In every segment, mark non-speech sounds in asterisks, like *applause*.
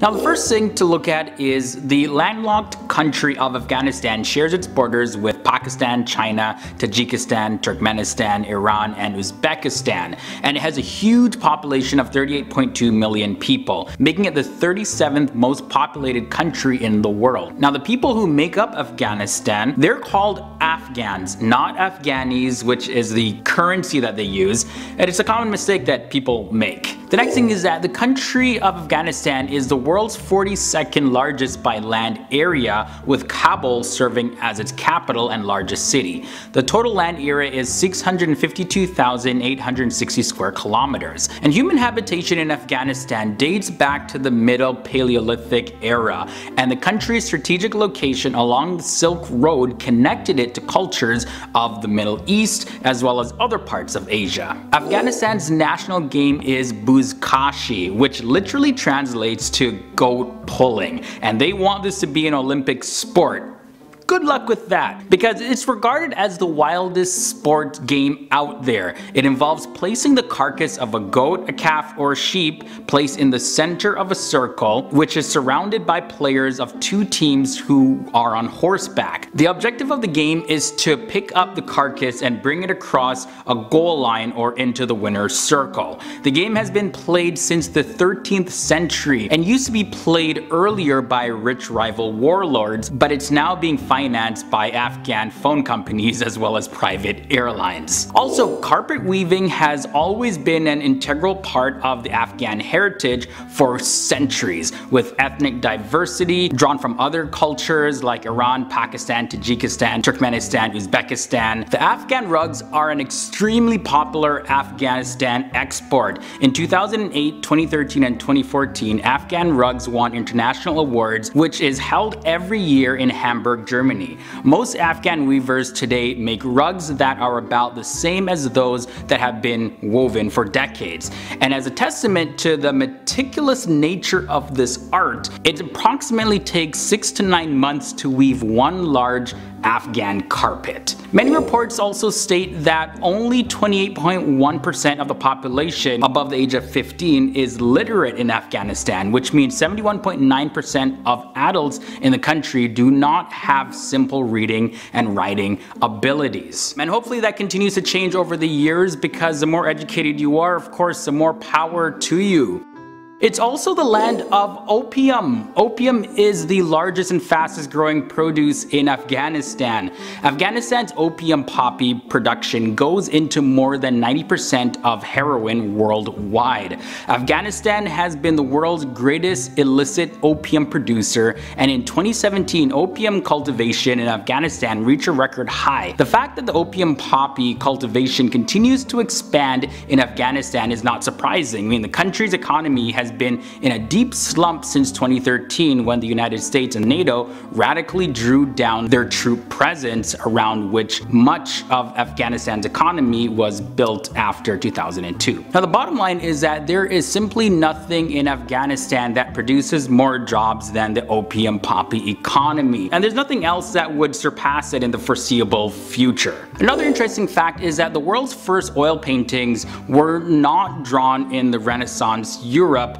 Now the first thing to look at is the landlocked country of Afghanistan shares its borders with Pakistan, China, Tajikistan, Turkmenistan, Iran, and Uzbekistan. And it has a huge population of 38.2 million people, making it the 37th most populated country in the world. Now the people who make up Afghanistan, they're called Afghans, not Afghanis, which is the currency that they use. And it's a common mistake that people make. The next thing is that the country of Afghanistan is the world's 42nd largest by land area with Kabul serving as its capital and largest city. The total land area is 652,860 square kilometers. And human habitation in Afghanistan dates back to the Middle Paleolithic era and the country's strategic location along the Silk Road connected it to cultures of the Middle East as well as other parts of Asia. Afghanistan's national game is Buzkashi, which literally translates to goat pulling, and they want this to be an Olympic sport good luck with that because it's regarded as the wildest sport game out there. It involves placing the carcass of a goat, a calf, or a sheep placed in the center of a circle which is surrounded by players of two teams who are on horseback. The objective of the game is to pick up the carcass and bring it across a goal line or into the winner's circle. The game has been played since the 13th century and used to be played earlier by rich rival warlords but it's now being financed financed by Afghan phone companies as well as private airlines. Also, carpet weaving has always been an integral part of the Afghan heritage for centuries, with ethnic diversity drawn from other cultures like Iran, Pakistan, Tajikistan, Turkmenistan, Uzbekistan. The Afghan rugs are an extremely popular Afghanistan export. In 2008, 2013, and 2014, Afghan rugs won international awards, which is held every year in Hamburg, Germany Germany. Most Afghan weavers today make rugs that are about the same as those that have been woven for decades. And as a testament to the meticulous nature of this art, it approximately takes 6 to 9 months to weave one large Afghan carpet. Many reports also state that only 28.1% of the population above the age of 15 is literate in Afghanistan, which means 71.9% of adults in the country do not have simple reading and writing abilities. And hopefully that continues to change over the years because the more educated you are, of course, the more power to you. It's also the land of opium. Opium is the largest and fastest growing produce in Afghanistan. Afghanistan's opium poppy production goes into more than 90% of heroin worldwide. Afghanistan has been the world's greatest illicit opium producer and in 2017 opium cultivation in Afghanistan reached a record high. The fact that the opium poppy cultivation continues to expand in Afghanistan is not surprising. I mean the country's economy has been in a deep slump since 2013 when the United States and NATO radically drew down their troop presence around which much of Afghanistan's economy was built after 2002. Now the bottom line is that there is simply nothing in Afghanistan that produces more jobs than the opium poppy economy and there's nothing else that would surpass it in the foreseeable future. Another interesting fact is that the world's first oil paintings were not drawn in the Renaissance Europe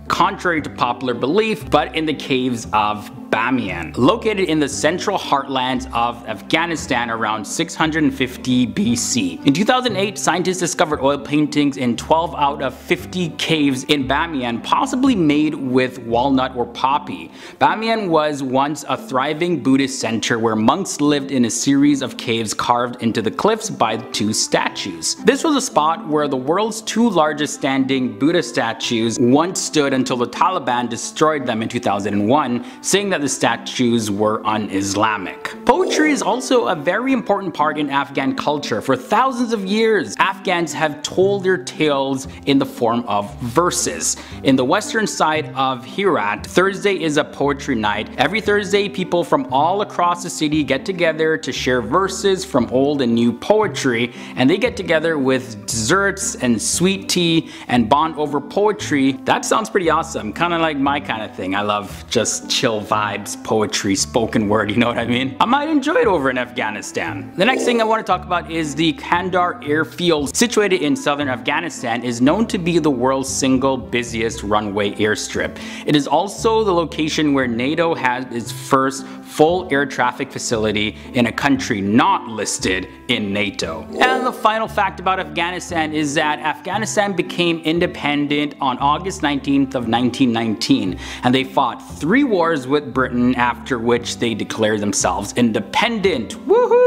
contrary to popular belief, but in the caves of Bamiyan, located in the central heartlands of Afghanistan around 650 BC. In 2008, scientists discovered oil paintings in 12 out of 50 caves in Bamiyan, possibly made with walnut or poppy. Bamiyan was once a thriving Buddhist center where monks lived in a series of caves carved into the cliffs by two statues. This was a spot where the world's two largest standing Buddha statues once stood until the Taliban destroyed them in 2001, saying that the statues were un-Islamic. Poetry is also a very important part in Afghan culture. For thousands of years, Afghans have told their tales in the form of verses. In the western side of Herat, Thursday is a poetry night. Every Thursday, people from all across the city get together to share verses from old and new poetry, and they get together with desserts and sweet tea and bond over poetry. That sounds pretty awesome. Kind of like my kind of thing. I love just chill vibes, poetry, spoken word, you know what I mean? I might enjoy it over in Afghanistan. The next thing I want to talk about is the Kandahar airfield situated in southern Afghanistan is known to be the world's single busiest runway airstrip. It is also the location where NATO had its first full air traffic facility in a country not listed in NATO. And the final fact about Afghanistan is that Afghanistan became independent on August 19th of 1919 and they fought three wars with Britain after which they declared themselves independent. Woohoo!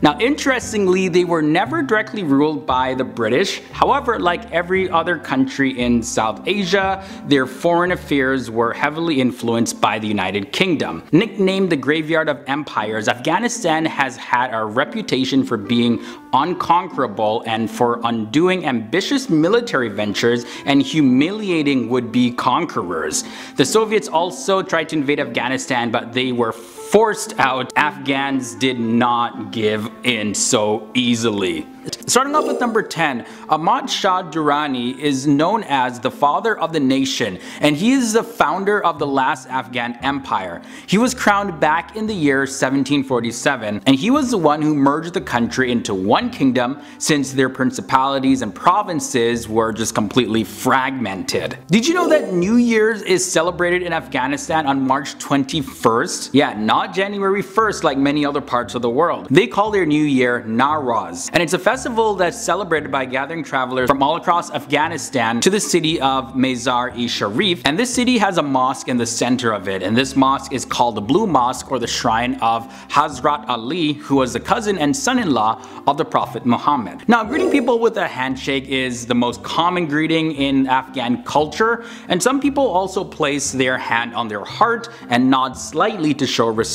Now interestingly they were never directly ruled by the British. However like every other country in South Asia their foreign affairs were heavily influenced by the United Kingdom. Nicknamed the graveyard of empires, Afghanistan has had a reputation for being unconquerable and for undoing ambitious military ventures and humiliating would-be conquerors. The Soviets also tried to invade Afghanistan but they were forced out. Afghans did not give in so easily. Starting off with number 10, Ahmad Shah Durrani is known as the father of the nation and he is the founder of the last Afghan empire. He was crowned back in the year 1747 and he was the one who merged the country into one kingdom since their principalities and provinces were just completely fragmented. Did you know that New Year's is celebrated in Afghanistan on March 21st? Yeah, not January 1st like many other parts of the world. They call their new year Nowruz and it's a festival that's celebrated by gathering travelers from all across Afghanistan to the city of Mazar-e-Sharif. And this city has a mosque in the center of it. And this mosque is called the Blue Mosque or the shrine of Hazrat Ali who was the cousin and son-in-law of the Prophet Muhammad. Now greeting people with a handshake is the most common greeting in Afghan culture. And some people also place their hand on their heart and nod slightly to show respect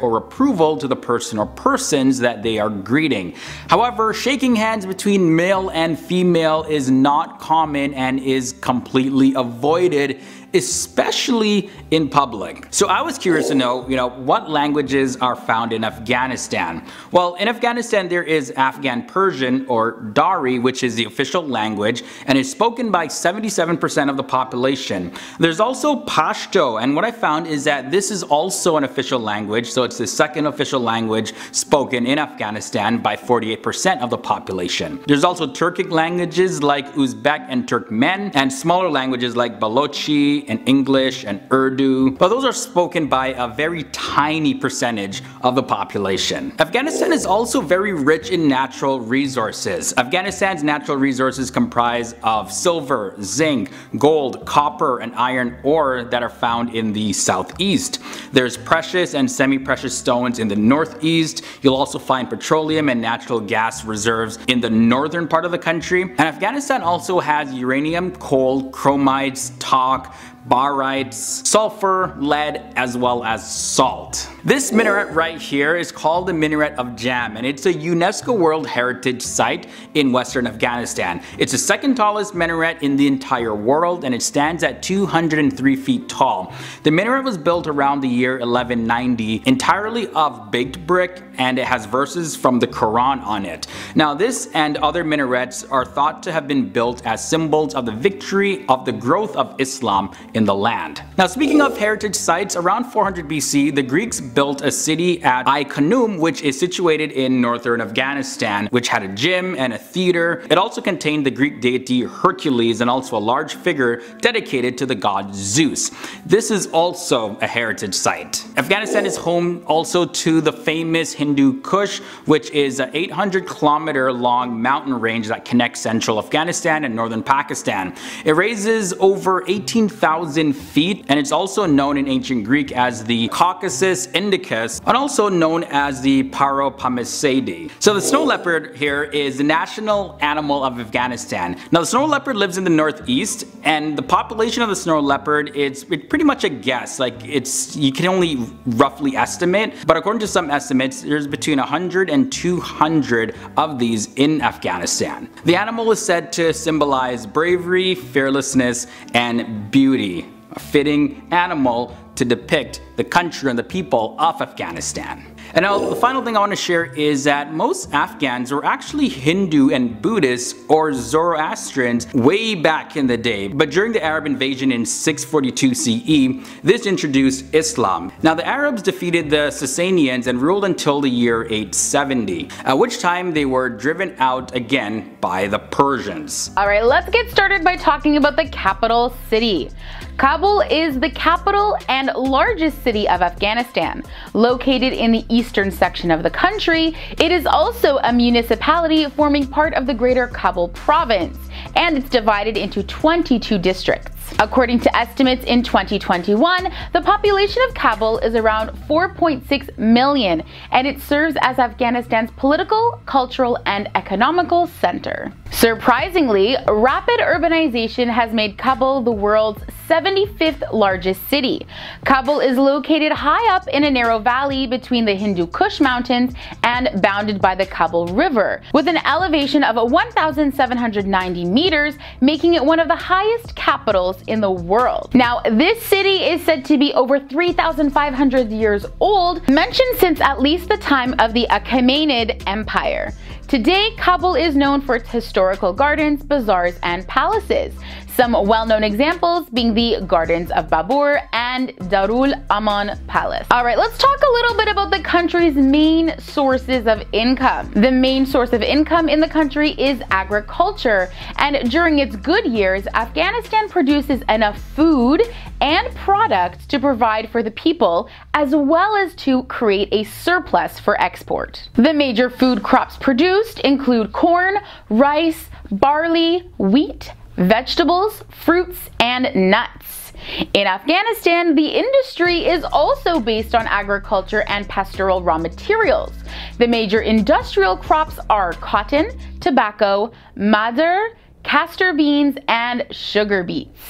or approval to the person or persons that they are greeting. However, shaking hands between male and female is not common and is completely avoided especially in public. So I was curious to know, you know, what languages are found in Afghanistan? Well, in Afghanistan there is Afghan Persian or Dari, which is the official language and is spoken by 77% of the population. There's also Pashto and what I found is that this is also an official language, so it's the second official language spoken in Afghanistan by 48% of the population. There's also Turkic languages like Uzbek and Turkmen and smaller languages like Balochi, and English and Urdu, but those are spoken by a very tiny percentage of the population. Afghanistan is also very rich in natural resources. Afghanistan's natural resources comprise of silver, zinc, gold, copper, and iron ore that are found in the southeast. There's precious and semi-precious stones in the northeast. You'll also find petroleum and natural gas reserves in the northern part of the country. And Afghanistan also has uranium, coal, chromides, talc, barytes, sulfur, lead, as well as salt. This minaret right here is called the Minaret of Jam and it's a UNESCO World Heritage Site in western Afghanistan. It's the second tallest minaret in the entire world and it stands at 203 feet tall. The minaret was built around the year 1190 entirely of baked brick and it has verses from the Quran on it. Now this and other minarets are thought to have been built as symbols of the victory of the growth of Islam in the land. Now speaking of heritage sites, around 400 BC the Greeks built a city at Ai Khanoum which is situated in northern Afghanistan which had a gym and a theater. It also contained the Greek deity Hercules and also a large figure dedicated to the god Zeus. This is also a heritage site. Afghanistan is home also to the famous Hindu Kush which is an 800 kilometer long mountain range that connects central Afghanistan and northern Pakistan. It raises over 18,000 feet and it's also known in ancient Greek as the Caucasus Indicus and also known as the Paropamisades. So the snow leopard here is the national animal of Afghanistan. Now the snow leopard lives in the northeast and the population of the snow leopard it's pretty much a guess like it's you can only roughly estimate but according to some estimates there's between 100 and 200 of these in Afghanistan. The animal is said to symbolize bravery, fearlessness and beauty. A fitting animal to depict the country and the people of Afghanistan. And now the final thing I want to share is that most Afghans were actually Hindu and Buddhist or Zoroastrians way back in the day, but during the Arab invasion in 642 CE, this introduced Islam. Now the Arabs defeated the Sasanians and ruled until the year 870, at which time they were driven out again by the Persians. Alright, let's get started by talking about the capital city. Kabul is the capital and largest city of Afghanistan. Located in the eastern section of the country, it is also a municipality forming part of the greater Kabul province, and it's divided into 22 districts. According to estimates in 2021, the population of Kabul is around 4.6 million, and it serves as Afghanistan's political, cultural, and economical center. Surprisingly, rapid urbanization has made Kabul the world's 75th largest city. Kabul is located high up in a narrow valley between the Hindu Kush Mountains and bounded by the Kabul River, with an elevation of 1,790 meters, making it one of the highest capitals in the world. Now, this city is said to be over 3,500 years old, mentioned since at least the time of the Achaemenid Empire. Today, Kabul is known for its historical gardens, bazaars, and palaces. Some well-known examples being the Gardens of Babur and Darul Aman Palace. Alright, let's talk a little bit about the country's main sources of income. The main source of income in the country is agriculture, and during its good years, Afghanistan produces enough food and products to provide for the people, as well as to create a surplus for export. The major food crops produced include corn, rice, barley, wheat, vegetables, fruits, and nuts. In Afghanistan, the industry is also based on agriculture and pastoral raw materials. The major industrial crops are cotton, tobacco, madder, castor beans, and sugar beets.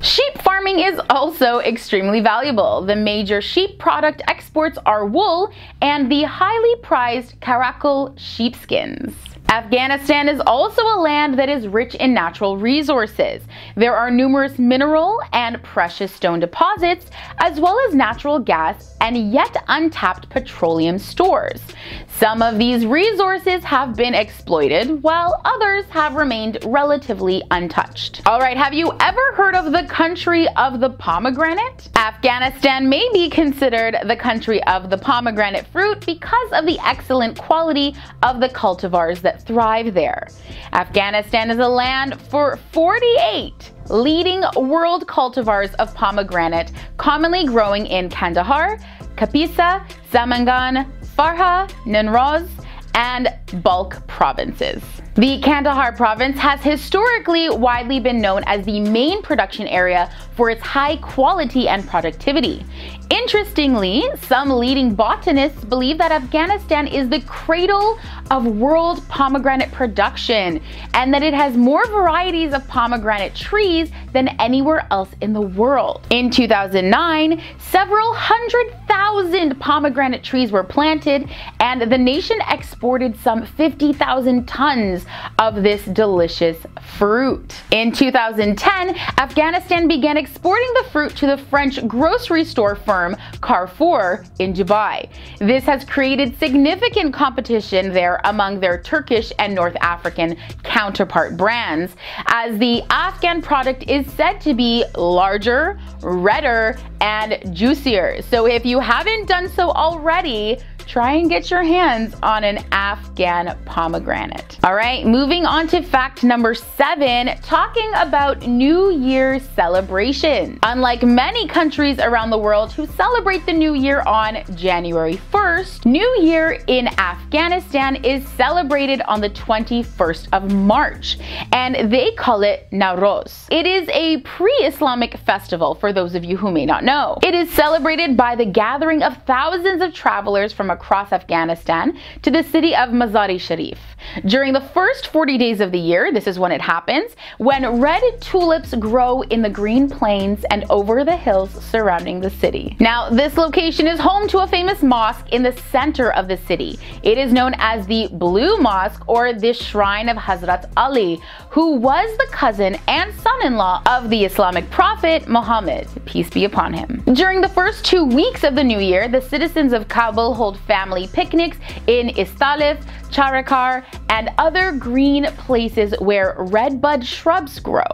Sheep farming is also extremely valuable. The major sheep product exports are wool and the highly prized Karakul sheepskins. Afghanistan is also a land that is rich in natural resources. There are numerous mineral and precious stone deposits, as well as natural gas and yet untapped petroleum stores. Some of these resources have been exploited, while others have remained relatively untouched. Alright, have you ever heard of the country of the pomegranate? Afghanistan may be considered the country of the pomegranate fruit because of the excellent quality of the cultivars that thrive there. Afghanistan is a land for 48 leading world cultivars of pomegranate commonly growing in Kandahar, Kapisa, Samangan, Farah, Nimroz, and Balkh provinces. The Kandahar province has historically widely been known as the main production area for its high quality and productivity. Interestingly, some leading botanists believe that Afghanistan is the cradle of world pomegranate production and that it has more varieties of pomegranate trees than anywhere else in the world. In 2009, several hundred thousand pomegranate trees were planted and the nation exported some 50,000 tons of this delicious fruit. In 2010, Afghanistan began exporting the fruit to the French grocery store firm Carrefour in Dubai. This has created significant competition there among their Turkish and North African counterpart brands, as the Afghan product is said to be larger, redder, and juicier. So if you haven't done so already, try and get your hands on an Afghan pomegranate. All right, moving on to fact number seven, talking about New Year's celebration. Unlike many countries around the world who celebrate the New Year on January 1st, New Year in Afghanistan is celebrated on the 21st of March, and they call it Nowruz. It is a pre-Islamic festival for those of you who may not know. It is celebrated by the gathering of thousands of travelers from across Afghanistan to the city of Mazar-e Sharif. During the first 40 days of the year, this is when it happens, when red tulips grow in the green plains and over the hills surrounding the city. Now, this location is home to a famous mosque in the center of the city. It is known as the Blue Mosque or the Shrine of Hazrat Ali, who was the cousin and son-in-law of the Islamic prophet Muhammad, peace be upon him. During the first two weeks of the new year, the citizens of Kabul hold family picnics in Istalif, Charikar, and other green places where redbud shrubs grow.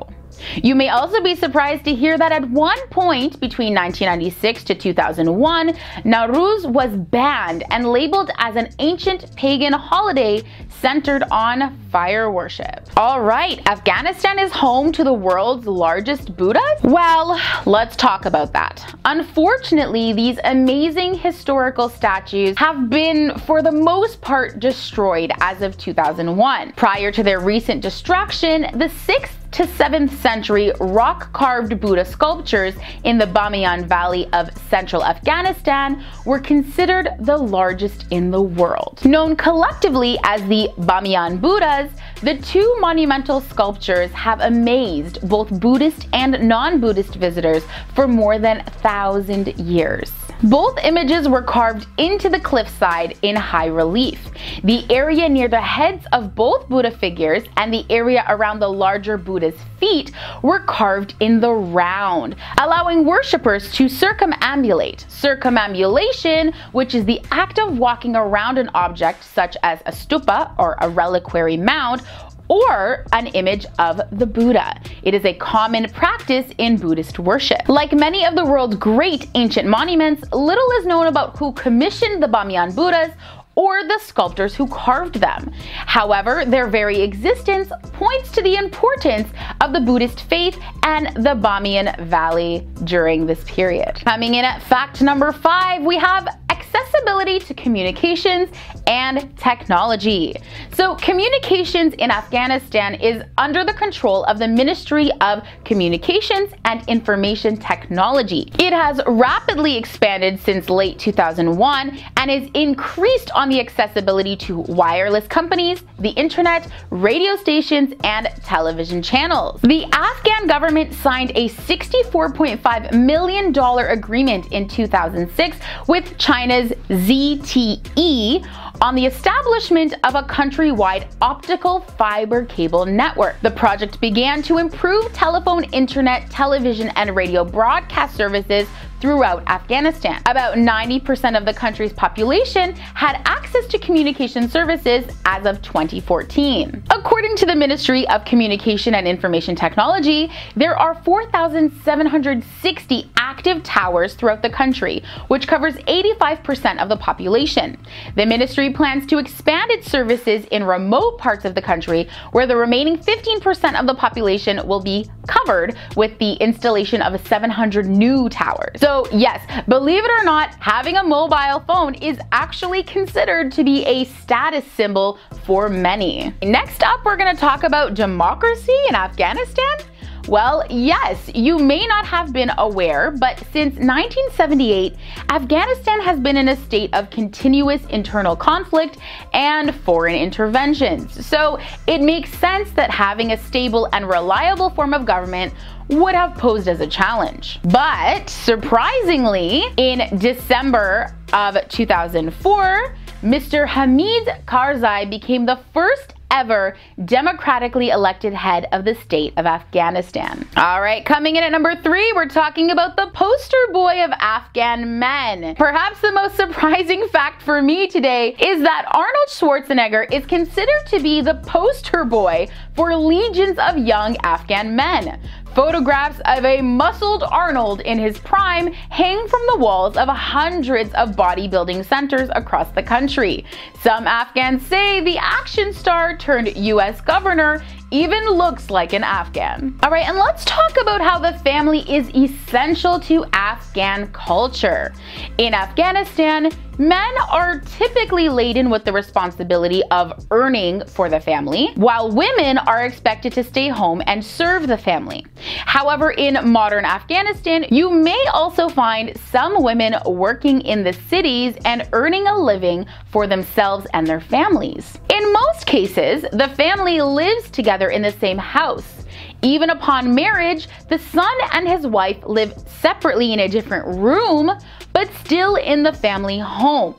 You may also be surprised to hear that at one point between 1996 to 2001, Nowruz was banned and labeled as an ancient pagan holiday centered on fire worship. Alright, Afghanistan is home to the world's largest Buddhas? Well, let's talk about that. Unfortunately, these amazing historical statues have been, for the most part, destroyed as of 2001. Prior to their recent destruction, the 6th to 7th century rock carved Buddha sculptures in the Bamiyan Valley of central Afghanistan were considered the largest in the world. Known collectively as the Bamiyan Buddhas, the two monumental sculptures have amazed both Buddhist and non-Buddhist visitors for more than a thousand years. Both images were carved into the cliffside in high relief. The area near the heads of both Buddha figures and the area around the larger Buddha's feet were carved in the round, allowing worshippers to circumambulate. Circumambulation, which is the act of walking around an object such as a stupa or a reliquary mound or an image of the Buddha. It is a common practice in Buddhist worship. Like many of the world's great ancient monuments, little is known about who commissioned the Bamiyan Buddhas or the sculptors who carved them. However, their very existence points to the importance of the Buddhist faith and the Bamiyan Valley during this period. Coming in at fact number five, we have accessibility to communications and technology. So communications in Afghanistan is under the control of the Ministry of Communications and Information Technology. It has rapidly expanded since late 2001 and is increased on the accessibility to wireless companies, the internet, radio stations, and television channels. The Afghan government signed a $64.5 million agreement in 2006 with China's ZTE on the establishment of a countrywide optical fiber cable network. The project began to improve telephone, internet, television, and radio broadcast services throughout Afghanistan. About 90% of the country's population had access to communication services as of 2014. According to the Ministry of Communication and Information Technology, there are 4,760 active towers throughout the country, which covers 85% of the population. The ministry plans to expand its services in remote parts of the country where the remaining 15% of the population will be covered with the installation of 700 new towers. So yes, believe it or not, having a mobile phone is actually considered to be a status symbol for many. Next up, we're gonna talk about democracy in Afghanistan. Well, yes, you may not have been aware, but since 1978, Afghanistan has been in a state of continuous internal conflict and foreign interventions. So it makes sense that having a stable and reliable form of government would have posed as a challenge. But surprisingly, in December of 2004, Mr. Hamid Karzai became the first ever democratically elected head of the state of Afghanistan. All right, coming in at number three, we're talking about the poster boy of Afghan men. Perhaps the most surprising *laughs* fact for me today is that Arnold Schwarzenegger is considered to be the poster boy for legions of young Afghan men. Photographs of a muscled Arnold in his prime hang from the walls of hundreds of bodybuilding centers across the country. Some Afghans say the action star turned US governor even looks like an Afghan. All right, and let's talk about how the family is essential to Afghan culture. In Afghanistan, men are typically laden with the responsibility of earning for the family, while women are expected to stay home and serve the family. However, in modern Afghanistan, you may also find some women working in the cities and earning a living for themselves and their families. In most cases, the family lives together in the same house. Even upon marriage, the son and his wife live separately in a different room, but still in the family home.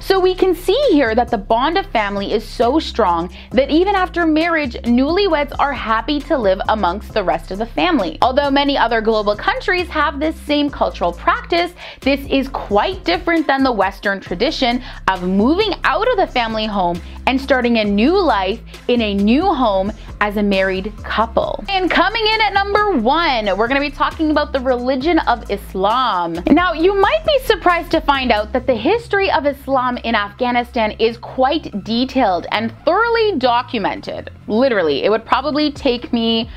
So we can see here that the bond of family is so strong that even after marriage, newlyweds are happy to live amongst the rest of the family. Although many other global countries have this same cultural practice, this is quite different than the Western tradition of moving out of the family home and starting a new life in a new home as a married couple. And coming in at number one, we're going to be talking about the religion of Islam. Now, you might be surprised to find out that the history of Islam in Afghanistan is quite detailed and thoroughly documented. Literally, it would probably take me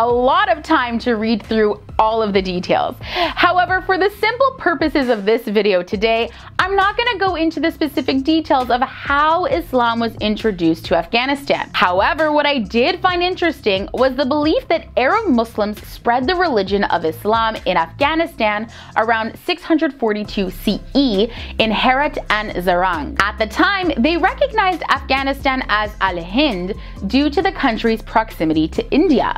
a lot of time to read through all of the details. However, for the simple purposes of this video today, I'm not going to go into the specific details of how Islam was introduced to Afghanistan. However, what I did find interesting was the belief that Arab Muslims spread the religion of Islam in Afghanistan around 642 CE in Herat and Zarang. At the time, they recognized Afghanistan as Al-Hind due to the country's proximity to India.